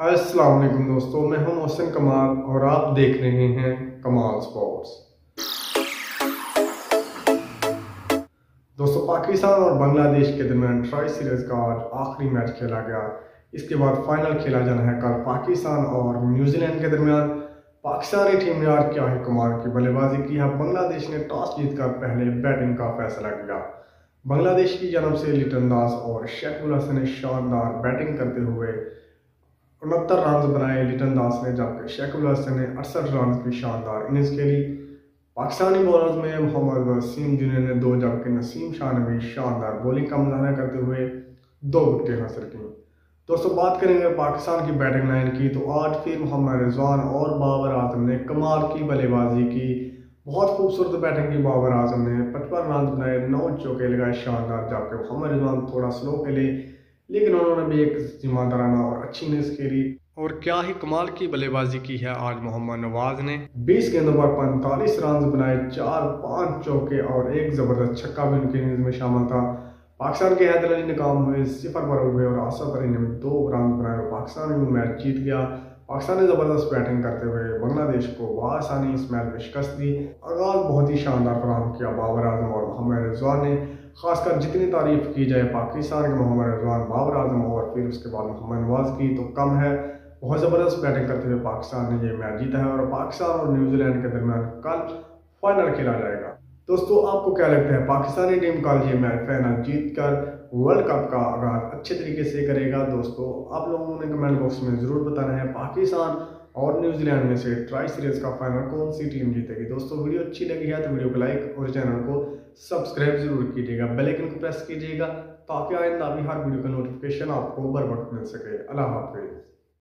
अस्सलाम वालेकुम दोस्तों, मैं हूँ मोहसिन कमाल और आप देख रहे हैं कमाल स्पोर्ट्स। दोस्तों, पाकिस्तान और बांग्लादेश के दरमियान ट्राई सीरीज़ का आज आखिरी मैच खेला गया। इसके बाद फाइनल खेला जाना है कल पाकिस्तान और न्यूजीलैंड के दरमियान। पाकिस्तानी टीम ने आज क्या ही कमाल की बल्लेबाजी की है। बांग्लादेश ने टॉस जीतकर पहले बैटिंग का फैसला किया। बांग्लादेश की जानब से लिटन दास और शेखुल हसन ने शानदार बैटिंग करते हुए उनहत्तर रन बनाए लिटन दास ने, जबकि शेखुल हसन ने अड़सठ रन की शानदार इनिंग्स खेली। पाकिस्तानी बॉलर्स में मोहम्मद वसीम जूनियर ने दो, जबकि नसीम शाह ने भी शानदार बॉलिंग का मुजाहरा करते हुए दो विकटें हासिल की। दोस्तों, बात करेंगे पाकिस्तान की बैटिंग लाइन की तो आज फिर मोहम्मद रिजवान और बाबर आज़म ने कमाल की बल्लेबाजी की। बहुत खूबसूरत बैटिंग की बाबर आज़म ने पचपन रन बनाए, नौ चौके लगाए शानदार, जबकि मोहम्मद रिजवान थोड़ा स्लो खेले। लेकिन उन्होंने भी एक जिम्मेदाराना और अच्छी इनिंग्स खेली और क्या ही कमाल की बल्लेबाजी की है आज मोहम्मद नवाज़ ने। 20 गेंदों पर पैंतालीस रन बनाए चार पाँच चौके और एक ज़बरदस्त छक्का भी उनकी इनिंग्स में शामिल था। पाकिस्तान के हैदर अली नाकाम हुए सिफर पर हुए और आसफ अली ने दो रन बनाए और पाकिस्तान भी मैच जीत गया। पाकिस्तान ने ज़बरदस्त बैटिंग करते हुए बांग्लादेश को बसानी इस मैच में शिकस्त दी। आगाज़ बहुत ही शानदार फराम किया बाबर आज़म और मोहम्मद रिजवान ने। खासकर जितनी तारीफ़ की जाए पाकिस्तान के मोहम्मद रिजवान बाबर आज़म और फिर उसके बाद मोहम्मद नवाज़ की तो कम है। बहुत ज़बरदस्त बैटिंग करते हुए पाकिस्तान ने ये मैच जीता है और पाकिस्तान और न्यूजीलैंड के दरमियान कल फाइनल खेला जाएगा। दोस्तों, आपको क्या लगता है, पाकिस्तानी टीम कल ये मैच फाइनल जीत कर वर्ल्ड कप का आगाज़ अच्छे तरीके से करेगा? दोस्तों, आप लोगों ने कमेंट बॉक्स में ज़रूर बताना है। पाकिस्तान और न्यूजीलैंड में से ट्राई सीरीज़ का फाइनल कौन सी टीम जीतेगी? दोस्तों, वीडियो अच्छी लगी है तो वीडियो को लाइक और चैनल को सब्सक्राइब ज़रूर कीजिएगा। बेल आइकन को प्रेस कीजिएगा ताकि आइंदा भी हर वीडियो का नोटिफिकेशन आपको बर वक्त मिल सके। अल्लाह हाफिज़।